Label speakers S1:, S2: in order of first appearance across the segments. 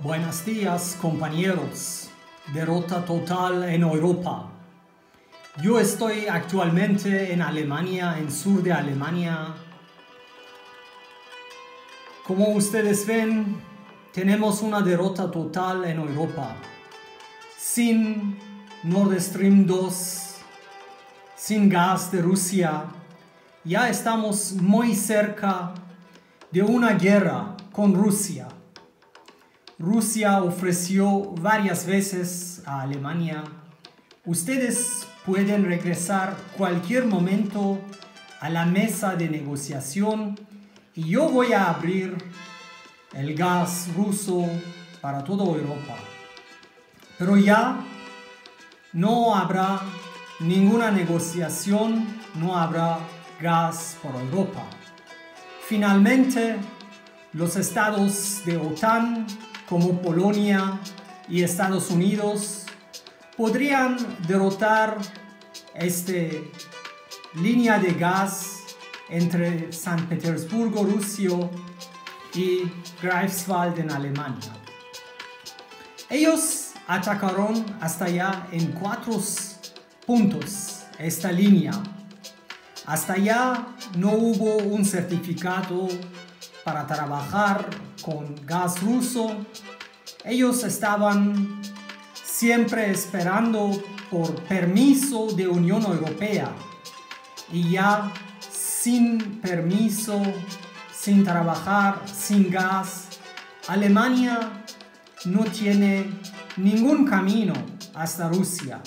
S1: Buenos días compañeros. Derrota total en Europa. Yo estoy actualmente en Alemania, en sur de Alemania. Como ustedes ven, tenemos una derrota total en Europa. Sin Nord Stream 2, sin gas de Rusia, ya estamos muy cerca de una guerra con Rusia. Rusia ofreció varias veces a Alemania, ustedes pueden regresar cualquier momento a la mesa de negociación y yo voy a abrir el gas ruso para toda Europa. Pero ya no habrá ninguna negociación, no habrá gas por Europa. Finalmente, los estados de OTAN como Polonia y Estados Unidos podrían derrotar esta línea de gas entre San Petersburgo, Rusia y Greifswald en Alemania. Ellos atacaron hasta allá en cuatro puntos esta línea. Hasta allá no hubo un certificado para trabajar con gas ruso. Ellos estaban siempre esperando por permiso de Unión Europea y ya sin permiso, sin trabajar, sin gas, Alemania no tiene ningún camino hasta Rusia.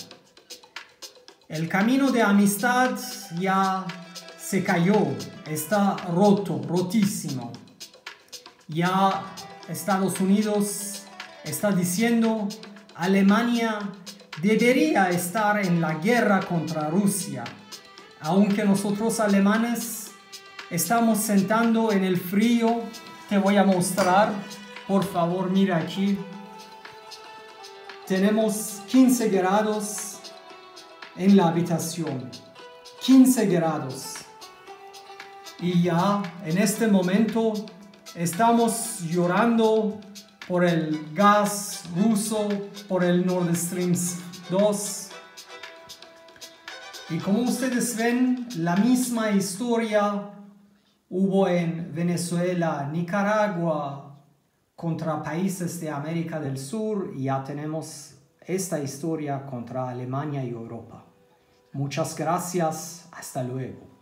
S1: El camino de amistad ya se cayó, está roto, rotísimo. Ya Estados Unidos está diciendo Alemania debería estar en la guerra contra Rusia, aunque nosotros alemanes estamos sentando en el frío. Te voy a mostrar, por favor, mira aquí. Tenemos 15 grados en la habitación. 15 grados. Y ya en este momento estamos llorando por el gas ruso, por el Nord Stream 2. Y como ustedes ven, la misma historia hubo en Venezuela, Nicaragua, contra países de América del Sur y ya tenemos esta historia contra Alemania y Europa. Muchas gracias, hasta luego.